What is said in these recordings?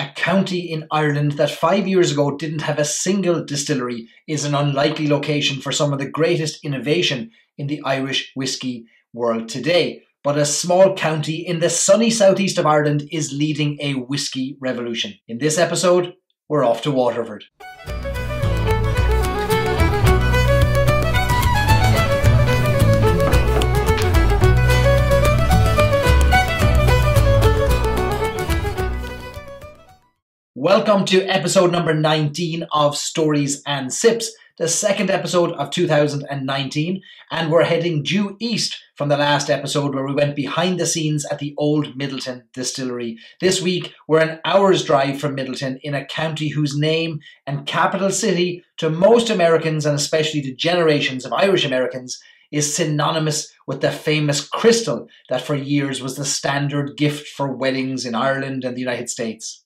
A county in Ireland that five years ago didn't have a single distillery is an unlikely location for some of the greatest innovation in the Irish whiskey world today. But a small county in the sunny southeast of Ireland is leading a whiskey revolution. In this episode, we're off to Waterford. Welcome to episode number 19 of Stories and Sips, the second episode of 2019, and we're heading due east from the last episode where we went behind the scenes at the old Midleton distillery. This week, we're an hour's drive from Midleton in a county whose name and capital city to most Americans and especially to generations of Irish Americans is synonymous with the famous crystal that for years was the standard gift for weddings in Ireland and the United States.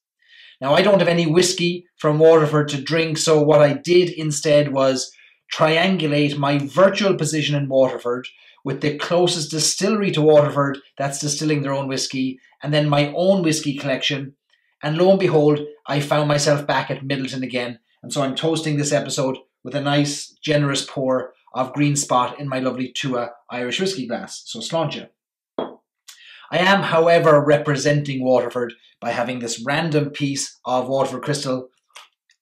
Now, I don't have any whiskey from Waterford to drink, so what I did instead was triangulate my virtual position in Waterford with the closest distillery to Waterford that's distilling their own whiskey, and then my own whiskey collection. And lo and behold, I found myself back at Midleton again. And so I'm toasting this episode with a nice, generous pour of Green Spot in my lovely Tua Irish whiskey glass. So sláinte. I am, however, representing Waterford by having this random piece of Waterford crystal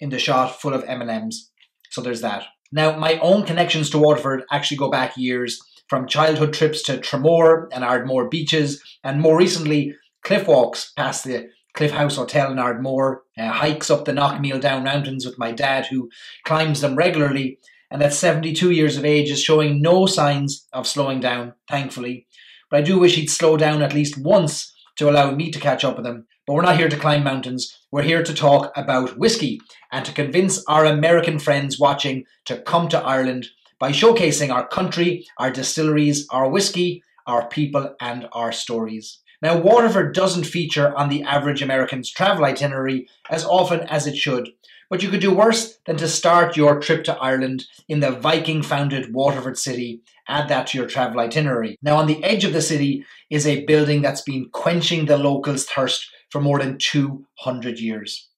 in the shot full of M&Ms. So there's that. Now, my own connections to Waterford actually go back years, from childhood trips to Tramore and Ardmore beaches, and more recently, cliff walks past the Cliff House Hotel in Ardmore, uh, hikes up the Knockmealdown Mountains with my dad, who climbs them regularly, and at 72 years of age is showing no signs of slowing down, thankfully. But I do wish he'd slow down at least once to allow me to catch up with him. But we're not here to climb mountains. We're here to talk about whiskey and to convince our American friends watching to come to Ireland by showcasing our country, our distilleries, our whiskey, our people, and our stories. Now, Waterford doesn't feature on the average American's travel itinerary as often as it should, but you could do worse than to start your trip to Ireland in the Viking founded Waterford city. Add that to your travel itinerary. Now, on the edge of the city is a building that's been quenching the locals' thirst for more than 200 years.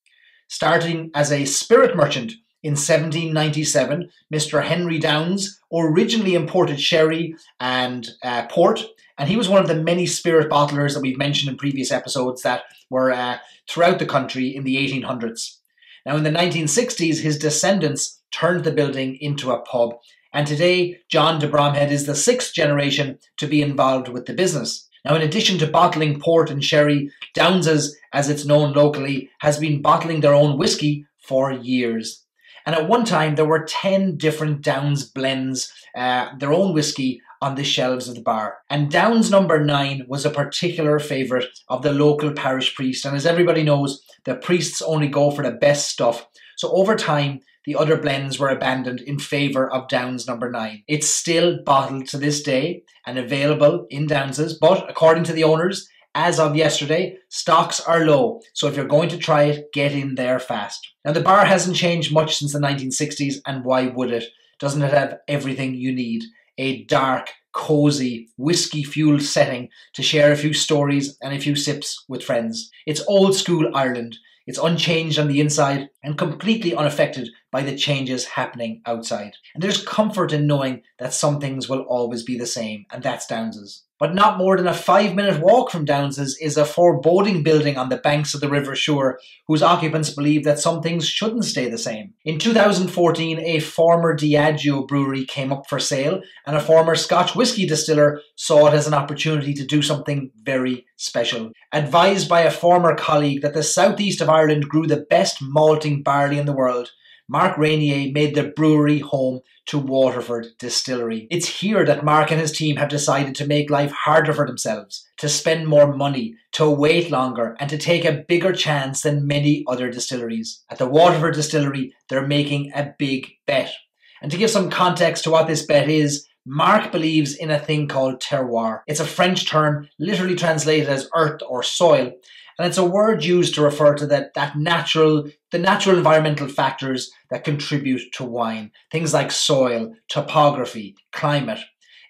Starting as a spirit merchant in 1797, Mr. Henry Downes originally imported sherry and uh, port, and he was one of the many spirit bottlers that we've mentioned in previous episodes that were uh, throughout the country in the 1800s. Now, in the 1960s, his descendants turned the building into a pub, and today, John de Bromhead is the sixth generation to be involved with the business. Now, in addition to bottling port and sherry, Downes's, as it's known locally, has been bottling their own whiskey for years. And at one time, there were 10 different Downes blends, uh, their own whiskey, on the shelves of the bar. And Downes number nine was a particular favourite of the local parish priest. And as everybody knows, the priests only go for the best stuff. So over time, the other blends were abandoned in favour of Downes number nine. It's still bottled to this day and available in Downes's, but according to the owners, as of yesterday, stocks are low, so if you're going to try it, get in there fast. Now, the bar hasn't changed much since the 1960s, and why would it? Doesn't it have everything you need? A dark, cozy, whiskey fueled setting to share a few stories and a few sips with friends. It's old school Ireland. It's unchanged on the inside and completely unaffected by the changes happening outside. And there's comfort in knowing that some things will always be the same, and that's Downes's. But not more than a five minute walk from Downes's is a foreboding building on the banks of the River Suir, whose occupants believe that some things shouldn't stay the same. In 2014, a former Diageo brewery came up for sale, and a former Scotch whisky distiller saw it as an opportunity to do something very special. Advised by a former colleague that the southeast of Ireland grew the best malting barley in the world, Mark Reynier made the brewery home to Waterford Distillery. It's here that Mark and his team have decided to make life harder for themselves, to spend more money, to wait longer, and to take a bigger chance than many other distilleries. At the Waterford Distillery, they're making a big bet. And to give some context to what this bet is, Mark believes in a thing called terroir. It's a French term literally translated as earth or soil, and it's a word used to refer to that, that natural, the natural environmental factors that contribute to wine. Things like soil, topography, climate.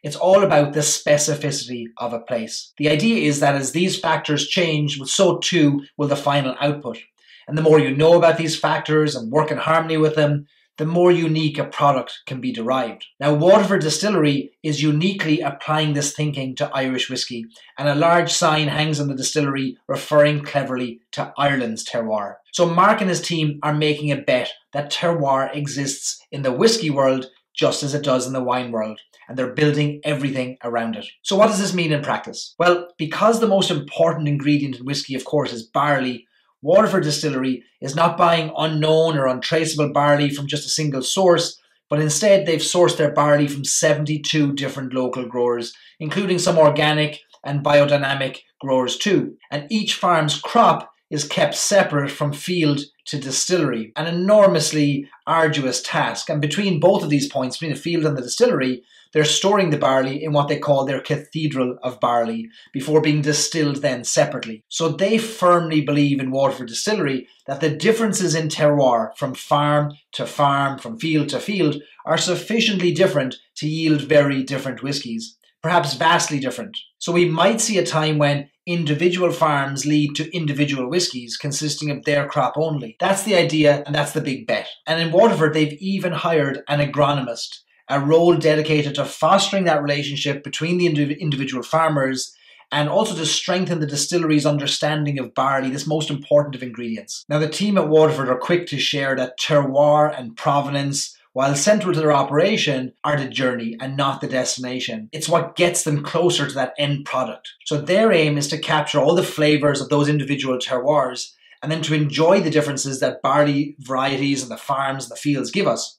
It's all about the specificity of a place. The idea is that as these factors change, so too will the final output. And the more you know about these factors and work in harmony with them, the more unique a product can be derived. Now, Waterford Distillery is uniquely applying this thinking to Irish whiskey, and a large sign hangs on the distillery referring cleverly to Ireland's terroir. So, Mark and his team are making a bet that terroir exists in the whiskey world just as it does in the wine world and they're building everything around it. So, what does this mean in practice? Well, because the most important ingredient in whiskey, of course, is barley, Waterford Distillery is not buying unknown or untraceable barley from just a single source, but instead they've sourced their barley from 72 different local growers, including some organic and biodynamic growers too. And each farm's crop is kept separate from field to distillery, an enormously arduous task. And between both of these points, between the field and the distillery, they're storing the barley in what they call their cathedral of barley before being distilled then separately. So they firmly believe in Waterford Distillery that the differences in terroir from farm to farm, from field to field, are sufficiently different to yield very different whiskies, perhaps vastly different. So we might see a time when individual farms lead to individual whiskies consisting of their crop only. That's the idea and that's the big bet. And in Waterford, they've even hired an agronomist a role dedicated to fostering that relationship between the individual farmers and also to strengthen the distillery's understanding of barley, this most important of ingredients. Now, the team at Waterford are quick to share that terroir and provenance, while central to their operation, are the journey and not the destination. It's what gets them closer to that end product. So, their aim is to capture all the flavours of those individual terroirs and then to enjoy the differences that barley varieties and the farms and the fields give us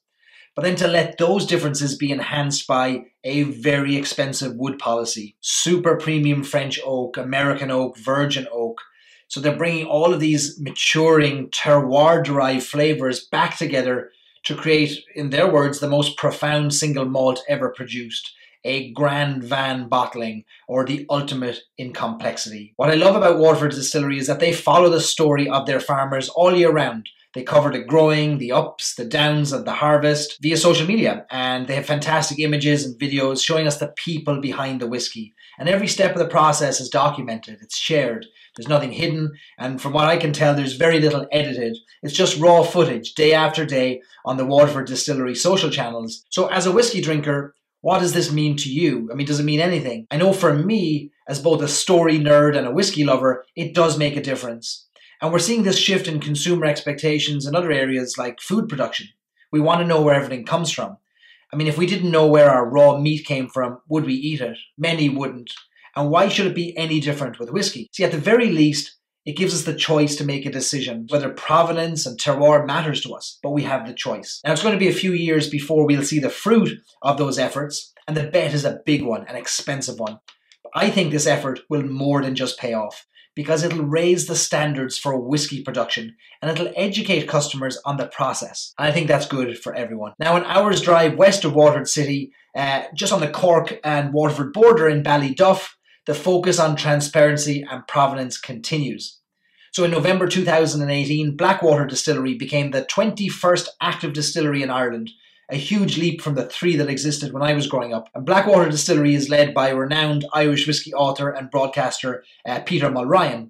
but then to let those differences be enhanced by a very expensive wood policy. Super premium French oak, American oak, virgin oak. So they're bringing all of these maturing terroir derived flavors back together to create, in their words, the most profound single malt ever produced. A grand vin bottling or the ultimate in complexity. What I love about Waterford Distillery is that they follow the story of their farmers all year round they cover the growing, the ups, the downs of the harvest via social media. And they have fantastic images and videos showing us the people behind the whiskey. And every step of the process is documented, it's shared. There's nothing hidden. And from what I can tell, there's very little edited. It's just raw footage day after day on the Waterford Distillery social channels. So, as a whiskey drinker, what does this mean to you? I mean, does it mean anything? I know for me, as both a story nerd and a whiskey lover, it does make a difference. And we're seeing this shift in consumer expectations in other areas like food production. We want to know where everything comes from. I mean, if we didn't know where our raw meat came from, would we eat it? Many wouldn't. And why should it be any different with whiskey? See, at the very least, it gives us the choice to make a decision whether provenance and terroir matters to us, but we have the choice. Now, it's going to be a few years before we'll see the fruit of those efforts, and the bet is a big one, an expensive one. But I think this effort will more than just pay off because it'll raise the standards for whiskey production and it'll educate customers on the process. And I think that's good for everyone. Now, an hour's drive west of Waterford City, uh, just on the Cork and Waterford border in Ballyduff, the focus on transparency and provenance continues. So in November 2018, Blackwater Distillery became the 21st active distillery in Ireland a huge leap from the three that existed when I was growing up. And Blackwater Distillery is led by renowned Irish whiskey author and broadcaster uh, Peter Mulryan.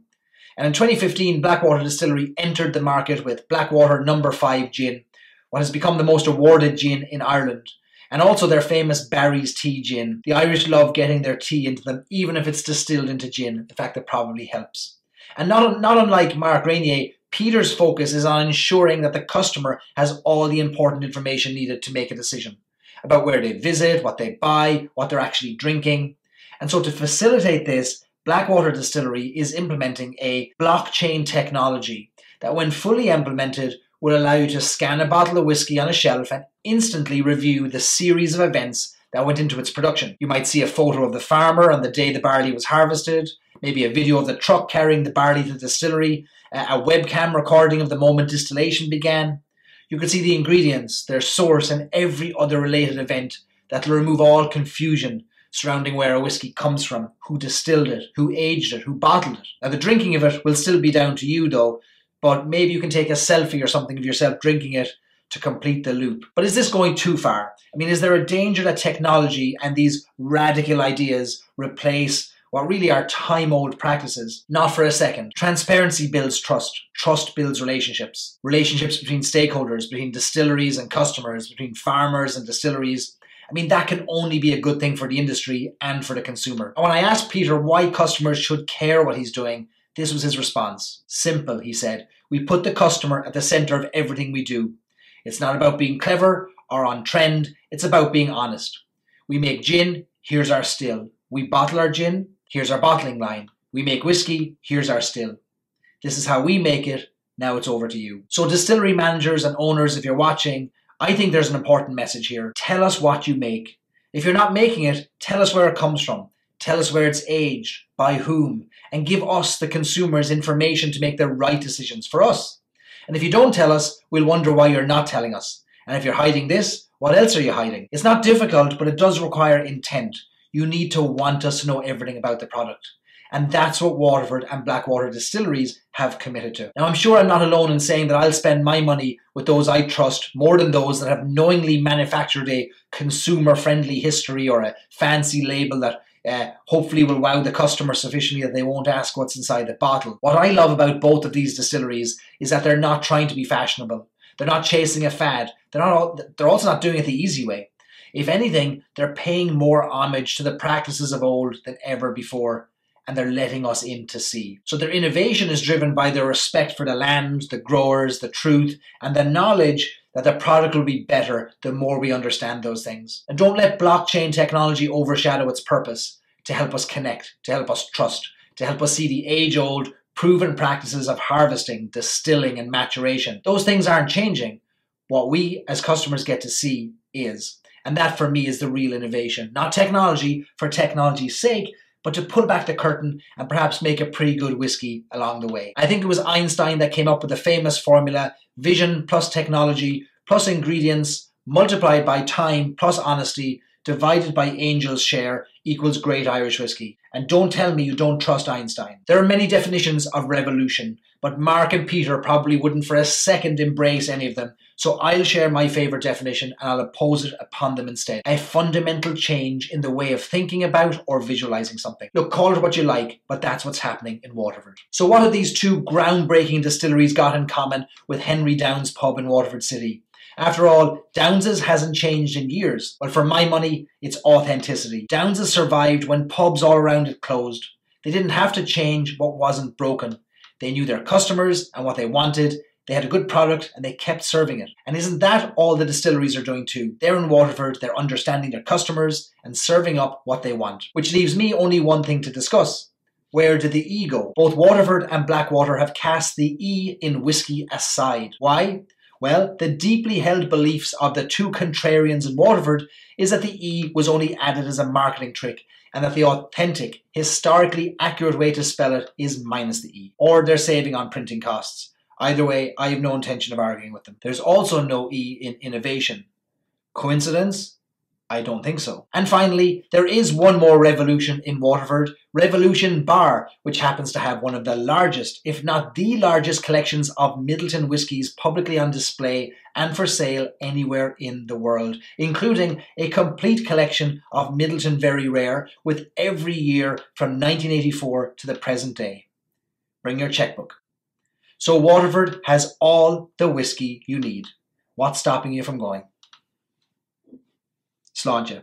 And in 2015, Blackwater Distillery entered the market with Blackwater Number 5 gin, what has become the most awarded gin in Ireland. And also their famous Barry's Tea gin. The Irish love getting their tea into them, even if it's distilled into gin. The fact that probably helps. And not, not unlike Mark Reynier, Peter's focus is on ensuring that the customer has all the important information needed to make a decision about where they visit, what they buy, what they're actually drinking. And so, to facilitate this, Blackwater Distillery is implementing a blockchain technology that, when fully implemented, will allow you to scan a bottle of whiskey on a shelf and instantly review the series of events that went into its production. You might see a photo of the farmer on the day the barley was harvested, maybe a video of the truck carrying the barley to the distillery, a webcam recording of the moment distillation began. You can see the ingredients, their source, and every other related event that will remove all confusion surrounding where a whiskey comes from, who distilled it, who aged it, who bottled it. Now, the drinking of it will still be down to you, though, but maybe you can take a selfie or something of yourself drinking it to complete the loop. But is this going too far? I mean, is there a danger that technology and these radical ideas replace what really are time old practices. Not for a second. Transparency builds trust. Trust builds relationships. Relationships between stakeholders, between distilleries and customers, between farmers and distilleries. I mean, that can only be a good thing for the industry and for the consumer. And when I asked Peter why customers should care what he's doing, this was his response. Simple, he said. We put the customer at the center of everything we do. It's not about being clever or on trend, it's about being honest. We make gin, here's our still. We bottle our gin, here's our bottling line. We make whiskey, here's our still. This is how we make it, now it's over to you. So, distillery managers and owners, if you're watching, I think there's an important message here. Tell us what you make. If you're not making it, tell us where it comes from. Tell us where it's aged, by whom, and give us, the consumers, information to make the right decisions for us. And if you don't tell us, we'll wonder why you're not telling us. And if you're hiding this, what else are you hiding? It's not difficult, but it does require intent. You need to want us to know everything about the product. And that's what Waterford and Blackwater distilleries have committed to. Now, I'm sure I'm not alone in saying that I'll spend my money with those I trust more than those that have knowingly manufactured a consumer friendly history or a fancy label that uh, hopefully will wow the customer sufficiently that they won't ask what's inside the bottle. What I love about both of these distilleries is that they're not trying to be fashionable. They're not chasing a fad. They're not. All, they're also not doing it the easy way. If anything, they're paying more homage to the practices of old than ever before, and they're letting us in to see. So their innovation is driven by their respect for the land, the growers, the truth, and the knowledge that the product will be better the more we understand those things. And don't let blockchain technology overshadow its purpose to help us connect, to help us trust, to help us see the age old proven practices of harvesting, distilling, and maturation. Those things aren't changing. What we as customers get to see is. And that for me is the real innovation. Not technology for technology's sake, but to pull back the curtain and perhaps make a pretty good whiskey along the way. I think it was Einstein that came up with the famous formula vision plus technology plus ingredients multiplied by time plus honesty divided by Angel's share equals great Irish whiskey. And don't tell me you don't trust Einstein. There are many definitions of revolution, but Mark and Peter probably wouldn't for a second embrace any of them. So I'll share my favourite definition and I'll oppose it upon them instead. A fundamental change in the way of thinking about or visualising something. Look, call it what you like, but that's what's happening in Waterford. So what have these two groundbreaking distilleries got in common with Henry Downes pub in Waterford City? After all, Downes's hasn't changed in years, but for my money, it's authenticity. Downes's survived when pubs all around it closed. They didn't have to change what wasn't broken. They knew their customers and what they wanted. They had a good product and they kept serving it. And isn't that all the distilleries are doing too? They're in Waterford, they're understanding their customers and serving up what they want. Which leaves me only one thing to discuss. Where did the E go? Both Waterford and Blackwater have cast the E in whiskey aside. Why? Well, the deeply held beliefs of the two contrarians in Waterford is that the E was only added as a marketing trick and that the authentic, historically accurate way to spell it is minus the E. Or they're saving on printing costs. Either way, I have no intention of arguing with them. There's also no E in innovation. Coincidence? I don't think so. And finally, there is one more revolution in Waterford, Revolution Bar, which happens to have one of the largest, if not the largest, collections of Midleton whiskies publicly on display and for sale anywhere in the world, including a complete collection of Midleton Very Rare with every year from 1984 to the present day. Bring your checkbook. So Waterford has all the whiskey you need. What's stopping you from going? Slàinte.